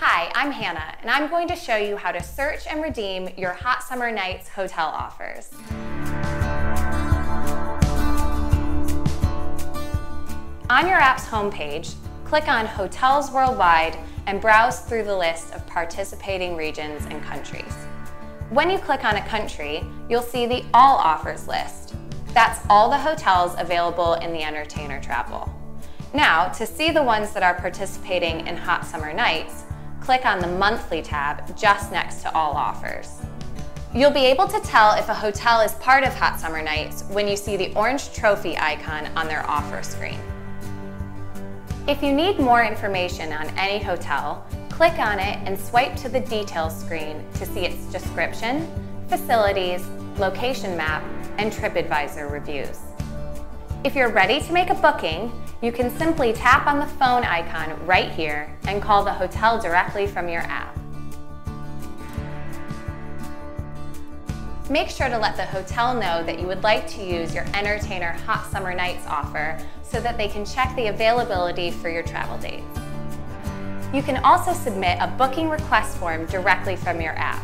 Hi, I'm Hannah, and I'm going to show you how to search and redeem your Hot Summer Nights hotel offers. On your app's homepage, click on Hotels Worldwide and browse through the list of participating regions and countries. When you click on a country, you'll see the All Offers list. That's all the hotels available in the entertainer travel. Now, to see the ones that are participating in Hot Summer Nights, click on the Monthly tab just next to All Offers. You'll be able to tell if a hotel is part of Hot Summer Nights when you see the orange trophy icon on their offer screen. If you need more information on any hotel, click on it and swipe to the details screen to see its description, facilities, location map, and TripAdvisor reviews. If you're ready to make a booking, you can simply tap on the phone icon right here and call the hotel directly from your app. Make sure to let the hotel know that you would like to use your Entertainer Hot Summer Nights offer so that they can check the availability for your travel dates. You can also submit a booking request form directly from your app.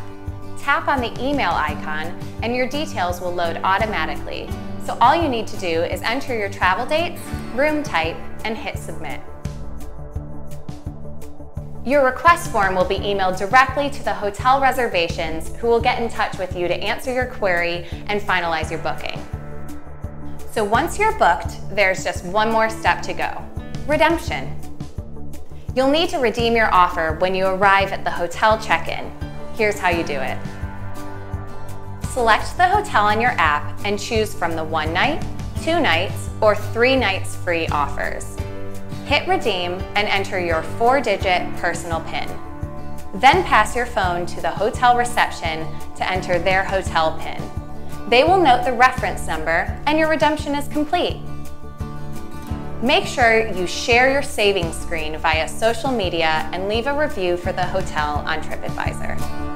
Tap on the email icon and your details will load automatically, so all you need to do is enter your travel dates, room type, and hit submit. Your request form will be emailed directly to the hotel reservations who will get in touch with you to answer your query and finalize your booking. So once you're booked, there's just one more step to go, redemption. You'll need to redeem your offer when you arrive at the hotel check-in. Here's how you do it. Select the hotel on your app and choose from the one night, two nights, or three nights free offers. Hit redeem and enter your four digit personal PIN. Then pass your phone to the hotel reception to enter their hotel PIN. They will note the reference number and your redemption is complete. Make sure you share your savings screen via social media and leave a review for the hotel on TripAdvisor.